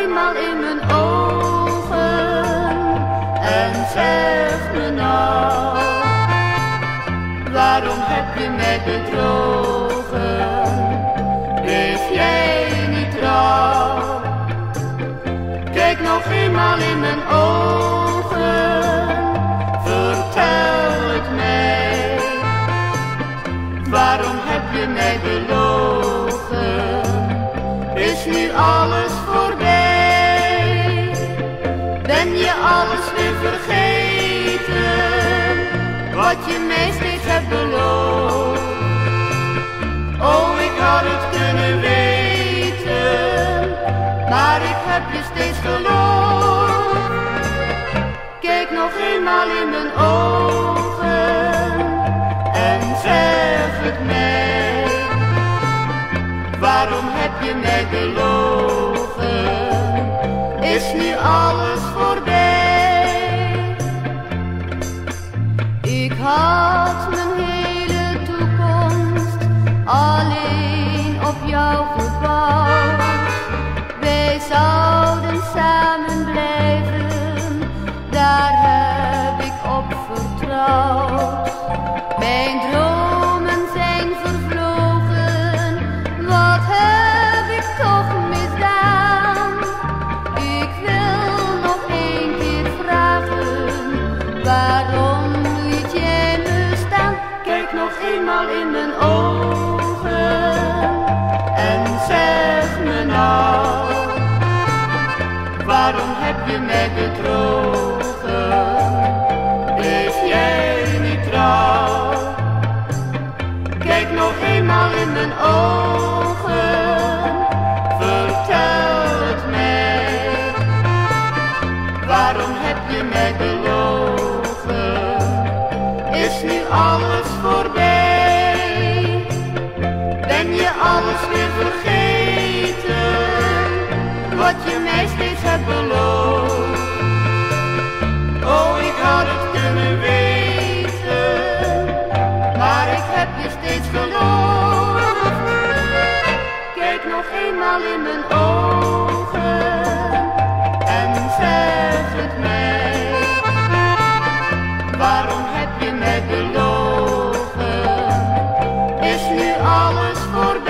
eenmaal in mijn ogen en zegt me nou, waarom heb je mij bedrogen? Wees jij niet trouw? Kijk nog eenmaal in mijn ogen, vertel het mij. Waarom heb je mij belogen? Is nu alles Ben je alles weer vergeten? Wat je mij steeds hebt beloofd? Oh, ik had het kunnen weten, maar ik heb je steeds geloofd. Kijk nog eenmaal in mijn ogen en zeg het mij. Waarom heb je mij belogen? Is nu alles voorbij? Ik had mijn hele toekomst alleen op jou gebouwd. Wij zouden samen blijven, daar heb ik op vertrouwd. Liet jij staan? Kijk nog eenmaal in mijn ogen en zeg me nou, waarom heb je mij bedrogen? Is jij niet trouw? Kijk nog eenmaal in mijn ogen, vertel het mij. Waarom heb je mij belogen? alles voorbij? Ben je alles weer vergeten? Wat je mij steeds hebt beloofd. Oh, ik had het kunnen weten, maar ik heb je steeds geloofd. Kijk nog eenmaal in mijn ogen. always forget.